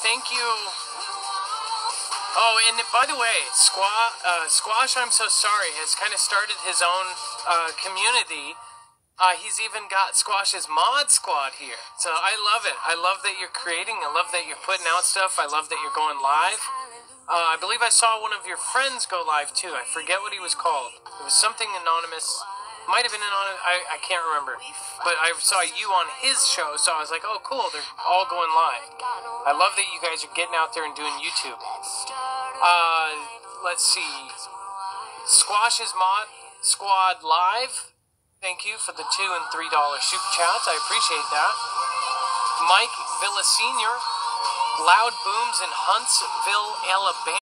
thank you. Oh, and by the way, Squash, uh, Squash, I'm so sorry, has kind of started his own uh, community. Uh, he's even got Squash's mod squad here. So I love it. I love that you're creating. I love that you're putting out stuff. I love that you're going live. Uh, I believe I saw one of your friends go live too. I forget what he was called. It was something anonymous. Might have been anonymous. I, I can't remember. But I saw you on his show, so I was like, oh, cool. They're all going live. I love that you guys are getting out there and doing YouTube. Uh, let's see. Squash's Mod Squad Live. Thank you for the two and three dollar super chats. I appreciate that. Mike Villa Senior. Loud booms in Huntsville, Alabama.